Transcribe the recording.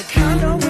the condo